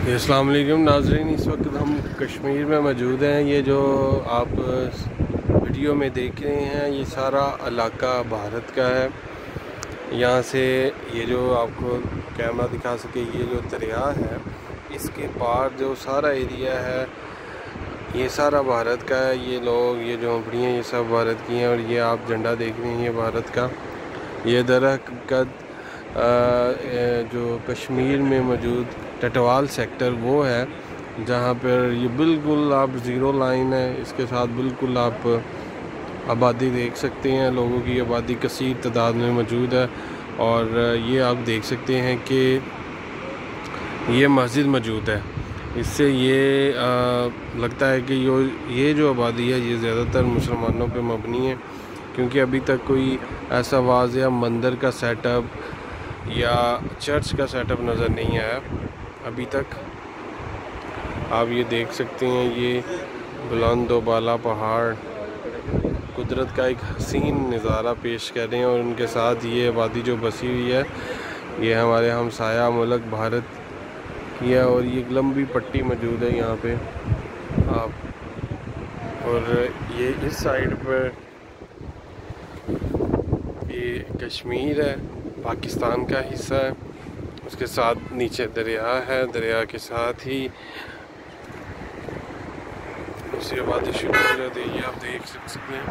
असलम नाजरीन, इस वक्त हम कश्मीर में मौजूद हैं। ये जो आप वीडियो में देख रहे हैं, ये सारा इलाका भारत का है। यहाँ से ये जो आपको कैमरा दिखा सके, ये जो दरिया है, इसके पार जो सारा एरिया है, ये सारा भारत का है। ये लोग, ये झोंपड़ियाँ, ये सब भारत की हैं और ये आप झंडा देख रहे हैं, ये भारत का। ये दरकत जो कश्मीर में मौजूद टटवाल सेक्टर वो है जहाँ पर ये बिल्कुल आप ज़ीरो लाइन है। इसके साथ बिल्कुल आप आबादी देख सकते हैं लोगों की आबादी कसीर तादाद में मौजूद है। और ये आप देख सकते हैं कि ये मस्जिद मौजूद है। इससे ये आ, लगता है कि यो ये जो आबादी है ये ज़्यादातर मुसलमानों पे मबनी है क्योंकि अभी तक कोई ऐसा वाज या मंदिर का सेटअप या चर्च का सेटअप नज़र नहीं आया अभी तक। आप ये देख सकते हैं, ये बुलंद बाला पहाड़ कुदरत का एक हसीन नज़ारा पेश कर रहे हैं और उनके साथ ये आबादी जो बसी हुई है, ये हमारे हमसाया मुल्क भारत की है और ये लंबी पट्टी मौजूद है यहाँ पे। आप और ये इस साइड पर ये कश्मीर है। पाकिस्तान का हिस्सा है। उसके साथ नीचे दरिया है, दरिया के साथ ही दूसरी आबादी शुरू हो जाती है। आप देख सकते हैं।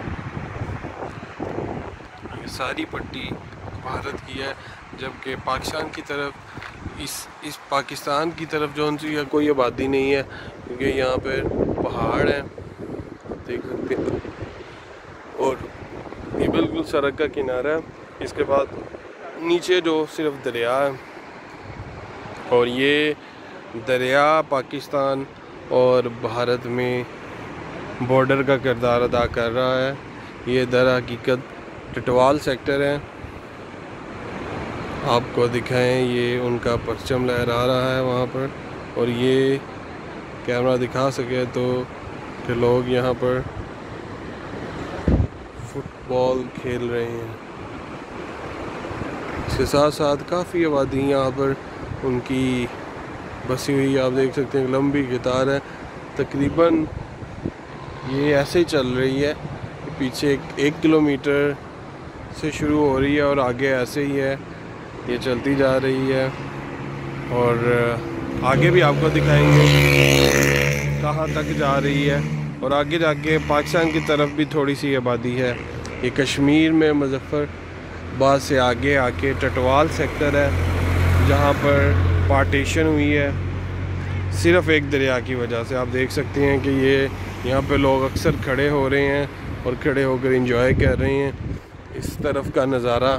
ये सारी पट्टी भारत की है, जबकि पाकिस्तान की तरफ़, इस इस पाकिस्तान की तरफ़ जो या कोई आबादी नहीं है, क्योंकि यहाँ पर पहाड़ हैं। देख सकते और ये बिल्कुल सड़क का किनारा है। इसके बाद नीचे जो सिर्फ़ दरिया है। और ये दरिया पाकिस्तान और भारत में बॉर्डर का किरदार अदा कर रहा है। ये दर हकीकत टटवाल सेक्टर है। आपको दिखाएँ, ये उनका परचम लहरा रहा है वहाँ पर। और ये कैमरा दिखा सके तो कि लोग यहाँ पर फुटबॉल खेल रहे हैं। इसके साथ साथ काफ़ी आबादी यहाँ पर उनकी बसी हुई। आप देख सकते हैं लंबी कतार है। तकरीबन ये ऐसे ही चल रही है पीछे एक, एक किलोमीटर से शुरू हो रही है और आगे ऐसे ही है। ये चलती जा रही है और आगे भी आपको दिखाएँगे कहाँ तक जा रही है और आगे जाके पाकिस्तान की तरफ़ भी थोड़ी सी आबादी है। ये कश्मीर में मुजफ्फरबाद से आगे आके टटवाल सेक्टर है, जहाँ पर पार्टीशन हुई है, सिर्फ़ एक दरिया की वजह से। आप देख सकते हैं कि ये, यहाँ पे लोग अक्सर खड़े हो रहे हैं और खड़े होकर इंजॉय कर रहे हैं। इस तरफ़ का नज़ारा